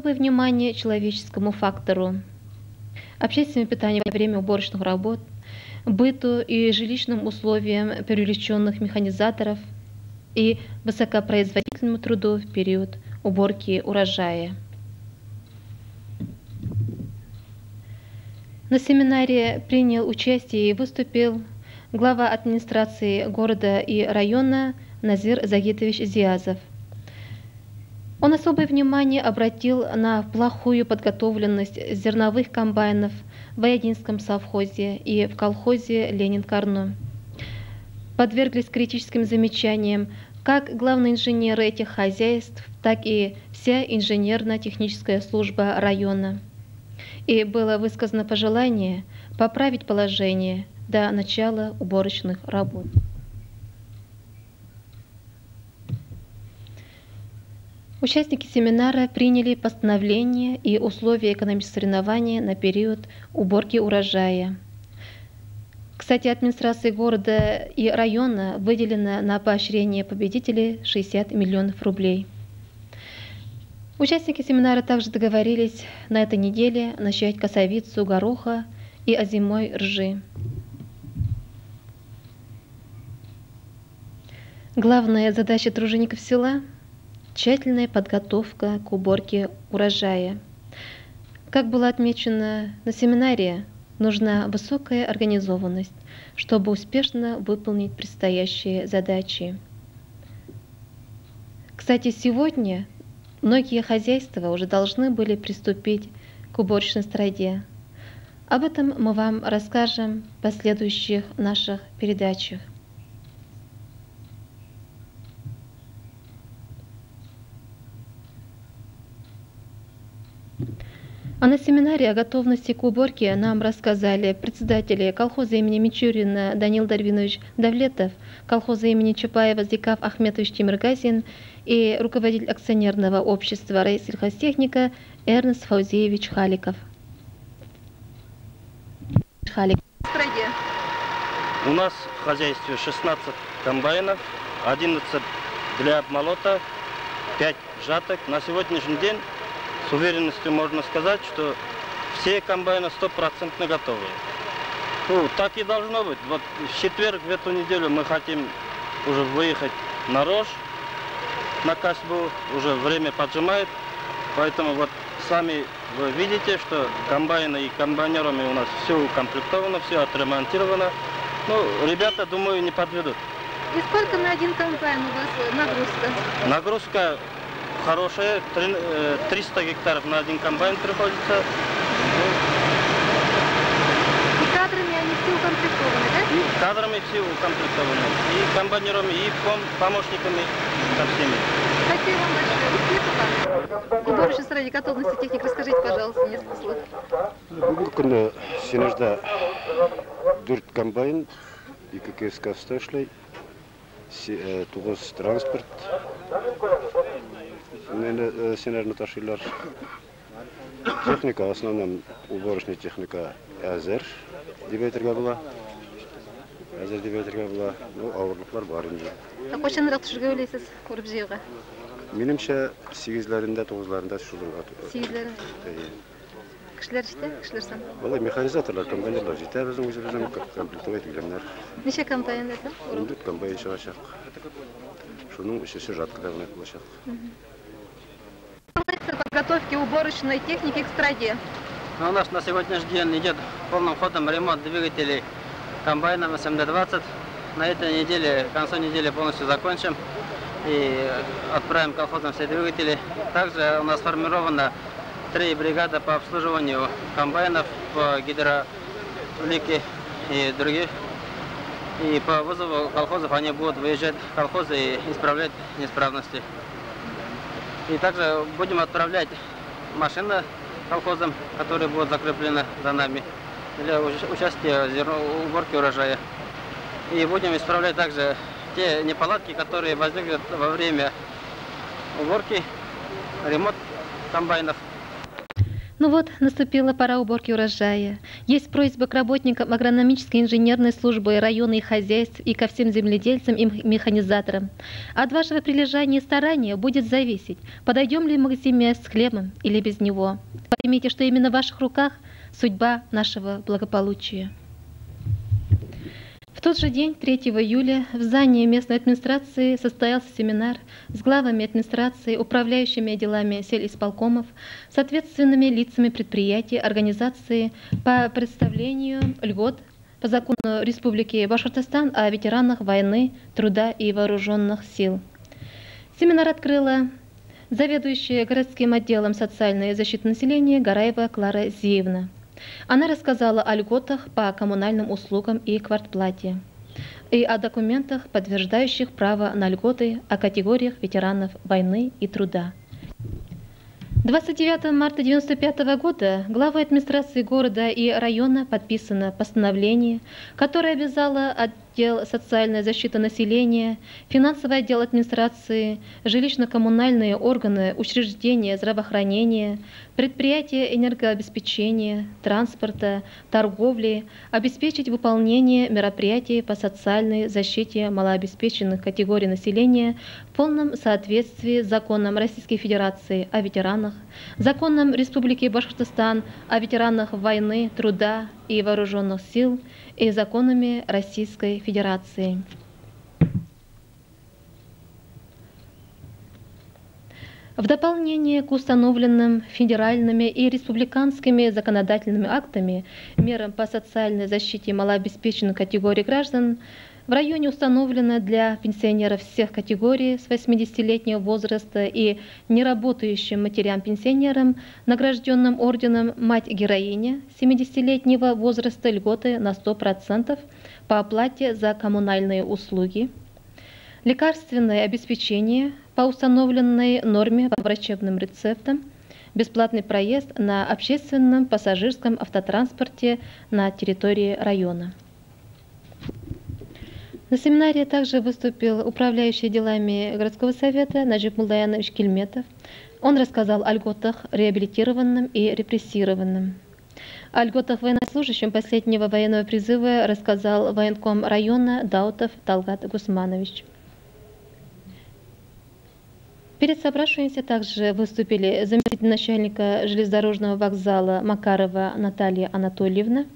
особое внимание человеческому фактору, общественному питанию во время уборочных работ, быту и жилищным условиям привлеченных механизаторов и высокопроизводительному труду в период уборки урожая. На семинаре принял участие и выступил глава администрации города и района Назир Загитович Зиазов. Он особое внимание обратил на плохую подготовленность зерновых комбайнов в Аядинском совхозе и в колхозе Ленин-Карну. Подверглись критическим замечаниям как главные инженеры этих хозяйств, так и вся инженерно-техническая служба района и было высказано пожелание поправить положение до начала уборочных работ. Участники семинара приняли постановление и условия экономического соревнования на период уборки урожая. Кстати, администрации города и района выделено на поощрение победителей 60 миллионов рублей – Участники семинара также договорились на этой неделе начать косовицу гороха и озимой ржи. Главная задача тружеников села – тщательная подготовка к уборке урожая. Как было отмечено на семинаре, нужна высокая организованность, чтобы успешно выполнить предстоящие задачи. Кстати, сегодня Многие хозяйства уже должны были приступить к уборочной строде. Об этом мы вам расскажем в последующих наших передачах. А на семинаре о готовности к уборке нам рассказали председатели колхоза имени Мичурина Данил Дарвинович Давлетов, колхоза имени Чапаева Зикав Ахметович Тимиргазин и руководитель акционерного общества «Райсельхозтехника» Эрнст Фаузеевич Халиков. Халик. У нас в хозяйстве 16 комбайнов, 11 для обмолота, 5 жаток. На сегодняшний день с уверенностью можно сказать, что все комбайны стопроцентно готовы. Ну, так и должно быть. Вот в четверг в эту неделю мы хотим уже выехать на рожь, на Касьбу, уже время поджимает. Поэтому вот сами вы видите, что комбайны и комбайнерами у нас все укомплектовано, все отремонтировано. Ну, ребята, думаю, не подведут. И сколько на один комбайн у вас нагрузка? Нагрузка хорошая, 300 э, гектаров на один комбайн приходится. И кадрами они все укомплектованы, да? И кадрами все укомплектованы. И комбайнерами, и пом помощниками со всеми. Спасибо вам большое. Успехов вам. Уборочной стороне готовности техник, расскажите, пожалуйста, несколько слов. Бүгінгі күні Сенежда дүрт комбайн, екі КСК стошлей, тоғыз транспорт, енді сенарноташилар техника в основном техника әзір деп айтырға әзір деп айтырға бола ну ауырлықтар бар енді қашанырақ түшіруге ойлайсыз Менімше жеуға Менімше сегізлерінде тоғызларында түшіруға сегізлерінде кісілер жетті кісілер саны былай механизаторлар комбайнерлар жетті біздің өзіміздің комплектовать білемдер неше комбайн комбайн шоның үшесі жатқыда булачак подготовки уборочной техники к страде? Ну, у нас на сегодняшний день идет полным ходом ремонт двигателей комбайном СМД-20. На этой неделе, к концу недели полностью закончим и отправим колхозам все двигатели. Также у нас сформировано три бригады по обслуживанию комбайнов, по гидравлике и других. И по вызову колхозов они будут выезжать в колхозы и исправлять неисправности. И также будем отправлять машины колхозам, которые будут закреплены за нами для участия в уборке урожая. И будем исправлять также те неполадки, которые возникнут во время уборки, ремонт комбайнов. Ну вот, наступила пора уборки урожая. Есть просьба к работникам агрономической инженерной службы района и хозяйств и ко всем земледельцам и механизаторам. От вашего прилежания и старания будет зависеть, подойдем ли мы к зиме с хлебом или без него. Поймите, что именно в ваших руках судьба нашего благополучия. В тот же день, 3 июля, в здании местной администрации состоялся семинар с главами администрации, управляющими делами сельисполкомов, с ответственными лицами предприятий, организации по представлению льгот по закону Республики Башкортостан о ветеранах войны, труда и вооруженных сил. Семинар открыла заведующая городским отделом социальной защиты населения Гараева Клара Зиевна. Она рассказала о льготах по коммунальным услугам и квартплате и о документах, подтверждающих право на льготы, о категориях ветеранов войны и труда. 29 марта 1995 года главой администрации города и района подписано постановление, которое обязало отдел социальной защиты населения, финансовый отдел администрации, жилищно-коммунальные органы, учреждения здравоохранения, предприятия энергообеспечения, транспорта, торговли обеспечить выполнение мероприятий по социальной защите малообеспеченных категорий населения в полном соответствии с законом Российской Федерации о ветеранах, законом Республики Башкортостан о ветеранах войны, труда и вооруженных сил и законами Российской Федерации. В дополнение к установленным федеральными и республиканскими законодательными актами мерам по социальной защите малообеспеченных категорий граждан в районе установлено для пенсионеров всех категорий с 80-летнего возраста и неработающим матерям-пенсионерам, награжденным орденом «Мать-героиня» 70-летнего возраста льготы на 100% по оплате за коммунальные услуги, лекарственное обеспечение по установленной норме по врачебным рецептам, бесплатный проезд на общественном пассажирском автотранспорте на территории района. На семинаре также выступил управляющий делами городского совета Наджиб Мулдаянович Кельметов. Он рассказал о льготах реабилитированным и репрессированным. О льготах военнослужащим последнего военного призыва рассказал военком района Даутов Талгат Гусманович. Перед собравшимися также выступили заместитель начальника железнодорожного вокзала Макарова Наталья Анатольевна,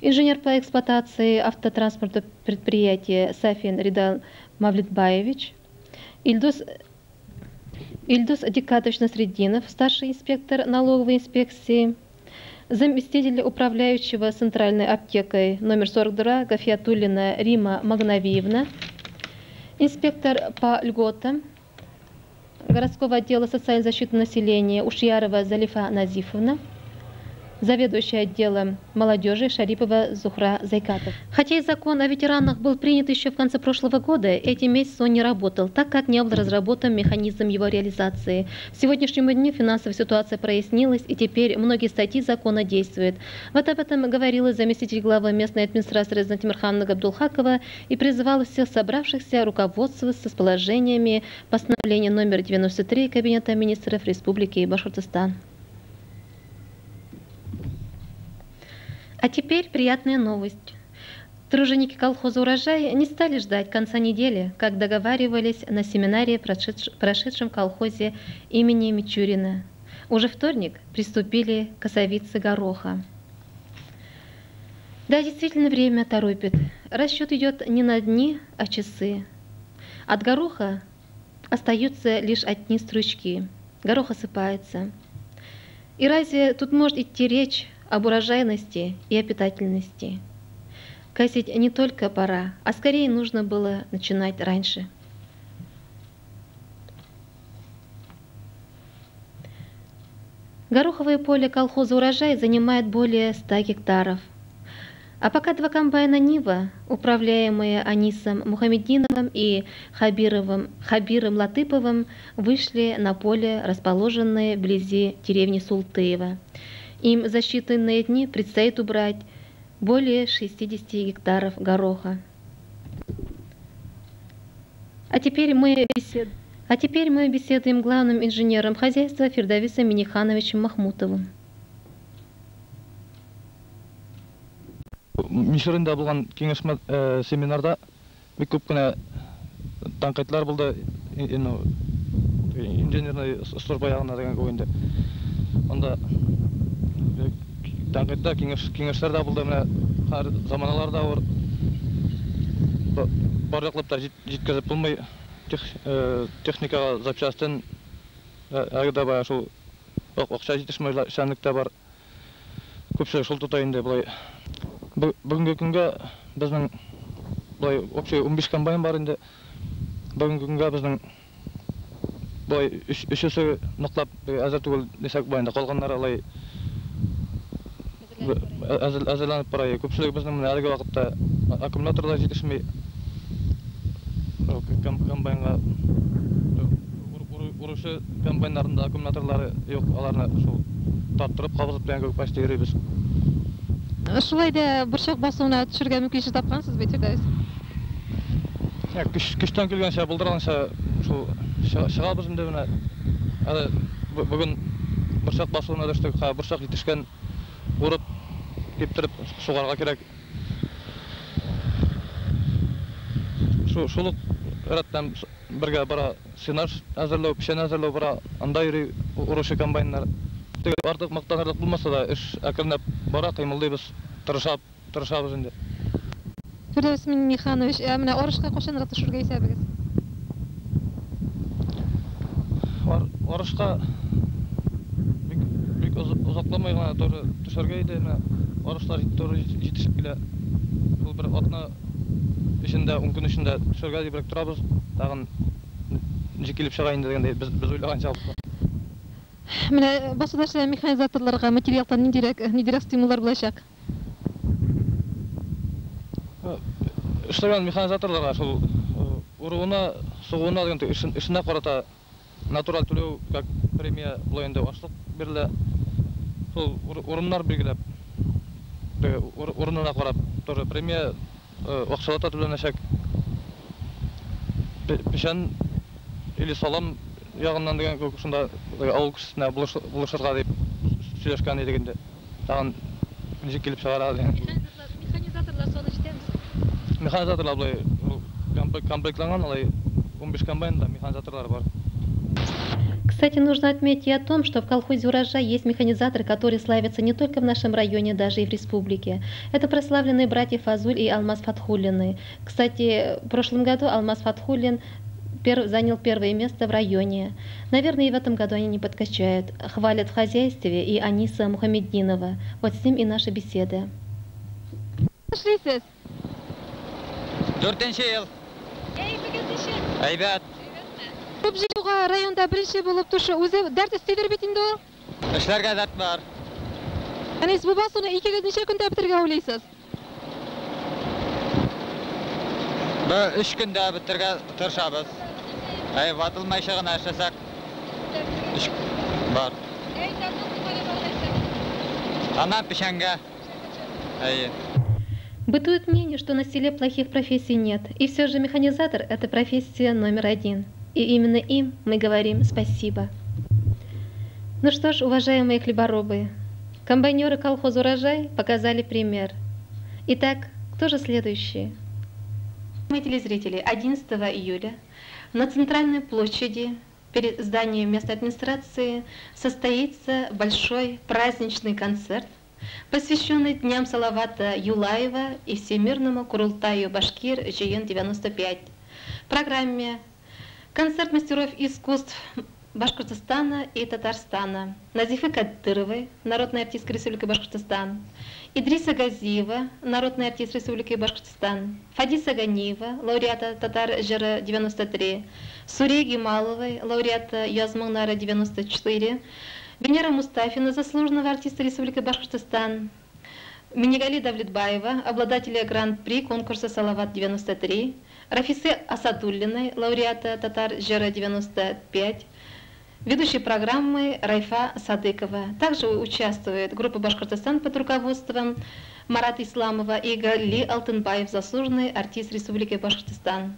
инженер по эксплуатации автотранспорта предприятия Сафин Ридан Мавлетбаевич, Ильдус, Ильдус Дикатович Насреддинов, старший инспектор налоговой инспекции, заместитель управляющего центральной аптекой номер 42 Гафиатулина Рима Магнавиевна, инспектор по льготам, городского отдела социальной защиты населения Ушьярова Залифа Назифовна, заведующая отделом молодежи Шарипова Зухра Зайкатов. Хотя и закон о ветеранах был принят еще в конце прошлого года, эти месяцы он не работал, так как не был разработан механизм его реализации. К сегодняшнему дню финансовая ситуация прояснилась, и теперь многие статьи закона действуют. Вот об этом говорила заместитель главы местной администрации Резна Тимирхановна Габдулхакова и призывала всех собравшихся руководствоваться с положениями постановления номер 93 Кабинета министров Республики Башкортостан. А теперь приятная новость. Труженики колхоза «Урожай» не стали ждать конца недели, как договаривались на семинаре, прошедшем в колхозе имени Мичурина. Уже вторник приступили к осовице гороха. Да, действительно, время торопит. Расчет идет не на дни, а часы. От гороха остаются лишь одни стручки. Горох осыпается. И разве тут может идти речь об урожайности и о питательности. Косить не только пора, а скорее нужно было начинать раньше. Гороховое поле колхоза «Урожай» занимает более 100 гектаров. А пока два комбайна «Нива», управляемые Анисом Мухамединовым и Хабировым, Хабиром Латыповым, вышли на поле, расположенное вблизи деревни Султыева – им за считанные дни предстоит убрать более 60 гектаров гороха. А теперь мы бесед... А теперь мы беседуем главным инженером хозяйства Фердовисом Минихановичем Махмутовым. мишерінде болған кеңесме ә, э, семинарда бек көп кенә таңқайтлар болды ну, инженерный служба ягына деген жаңғыртты кеңес кеңестер да болды қазір заманалар да ауыр бар та жеткізіп болмай техникаға запчастын әлгі де баяғы сол ақша жетіспей сәндік те бар көпшілік сол тұтайын деп былай бүгінгі күнге біздің былай общий он бес комбайн бар енді бүгінгі күнге біздің былай үш есе нықтап әзір түгел десек баяғыда қалғандары былай әзірләнеп бара көпшілігі біздің әлгі уақытта аккумуляторлар жетішмей комбайнға урышы комбайндарында аккумуляторлары жоқ аларны шул тарттырып кабызып деген почти йөрибез ушулай эле бурчак басууна түшүргө мүмкүнчүлүк тапкансызбы түрдөбүз күч күчтөн келгенче булдырганча ушул чыгабыз деп мына бүгүн бурчак басууна түштүк бурчак жетишкен уруп кептіріп суғарға керек шулық рәттен бірге бара сенаж әзірлеу пішен әзірлеу бара андай үйрей ұрышы комбайндар артық мақтанарлық болмаса да іш әкірінеп бара қимылдайбыз тырышап тырышабыз енді фирдәвис миңнеханович менә орышка кайчанрак төшергә исәбегез орышқа бик озакламай гына төшәргә иде менә арышлар тоже җитешеп килә ул бер атна эчендә ун көн эчендә төшәргә дибрәк торабыз тагын ничек килеп чыга инде дигәндәй без без уйлаганча менә басуда эшләгән механизаторларга материалдан ниндирәк ниндирәк стимуллар булачак эшләгән механизаторларга шул уруына сугуына деген эшенә карата натураль түләү как премия булай инде ашлык бирелә шул урыннар билгеләп Э, такой орнуна карап тоже премия э, акчалата түлөнөшөк пешен или салам ягынан деген ушунда ауыл кишисине булушырга деп сүйлөшкөн дегенде анан жүк келип чыгара деген. Механизаторлор сону иштейбиз механизаторлор былай комплектеланган алай он бес комбайнда механизаторлар бар. Кстати, нужно отметить о том, что в колхозе «Урожай» есть механизаторы, которые славятся не только в нашем районе, даже и в республике. Это прославленные братья Фазуль и Алмаз Фатхулины. Кстати, в прошлом году Алмаз Фатхулин пер, занял первое место в районе. Наверное, и в этом году они не подкачают. Хвалят в хозяйстве и Аниса Мухаммеддинова. Вот с ним и наша беседа. Эшлейсез? Төртенче ел. Әйбәт Көп жылға районда бірінші болып тұршы, өзі дәрт істей бербейт инде ол? Эшләргә дәрт бар. Яғни сіз бұл басуны икегез неше күндә бітірге ойлайсыз? Бі үш күндә бітірге тырышабыз. Әй, ватылмайша ғана эшләсәк. Бар. Анан пешәнгә. Әй. Бытует мнение, что на селе плохих профессий нет, и все же механизатор – это профессия номер один. И именно им мы говорим спасибо. Ну что ж, уважаемые хлеборобы, комбайнеры колхоза «Урожай» показали пример. Итак, кто же следующий? Мои телезрители, 11 июля на центральной площади перед зданием местной администрации состоится большой праздничный концерт, посвященный Дням Салавата Юлаева и Всемирному Курултаю Башкир ЖН-95. В программе Концерт мастеров искусств Башкортостана и Татарстана, Назифы Кадыровой, народная артистка Республики Башкортостан, Идриса Газиева, народный артист Республики Башкортостан, Фадиса Ганиева, лауреата Татар жыры 93, Суре Гималовой, лауреата Язмунара 94, Венера Мустафина, заслуженного артиста Республики Башкортостан, Минигали Давлетбаева, обладателя Гран-при конкурса «Салават-93», Рафисе Асадуллиной, лауреата «Татар Жера-95», ведущей программы Райфа Садыкова. Также участвует группа «Башкортостан» под руководством Марата Исламова и Гали Алтынбаев, заслуженный артист Республики Башкортостан.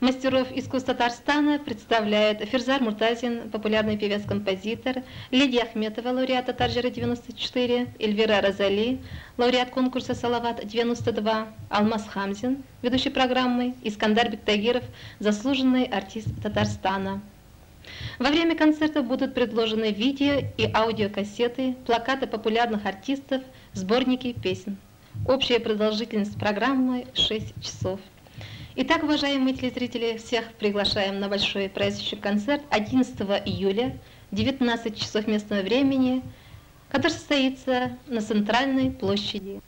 Мастеров искусств Татарстана представляют Ферзар Муртазин, популярный певец-композитор, Лидия Ахметова, лауреат Татаржира 94, Эльвира Розали, лауреат конкурса Салават 92, Алмаз Хамзин, ведущий программы, Искандар Бектагиров, заслуженный артист Татарстана. Во время концерта будут предложены видео и аудиокассеты, плакаты популярных артистов, сборники песен. Общая продолжительность программы 6 часов. Итак, уважаемые телезрители, всех приглашаем на большой праздничный концерт 11 июля, 19 часов местного времени, который состоится на Центральной площади.